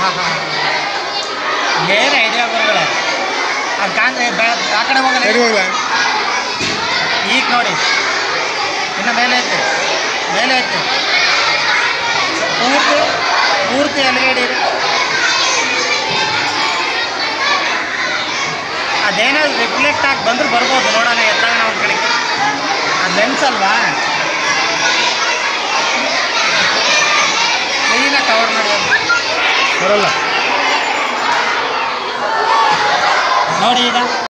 ಹಾಂ ಹಾಂ ಏನು ಐಡಿಯಾ ಬರಲ್ಲ ಅದು ಕಾಂದ್ರೆ ಆ ಕಡೆ ಹೋಗಲ್ಲ ಈಗ ನೋಡಿ. ಇನ್ನು ಮೇಲೆ ಐತೆ ಮೇಲೆ ಐತೆ ಪೂರ್ತಿ ಪೂರ್ತಿ ಎಲ್ಗಡೆ ಅದೇನೋ ರಿಫ್ಲೆಕ್ಟ್ ಆಗಿ ಬಂದ್ರೆ ಬರ್ಬೋದು. ನೋಡೋಣ ಎತ್ತಾಗ ನಾವು ಕಡೆಗೆ ಅದು ಲೆನ್ಸ್ ಅಲ್ವಾ? ಕ್ಲೀನಾಗಿ ಕವರ್ ಮಾಡಿ ಬರಲ್ಲ. ನೋಡಿ ಈಗ.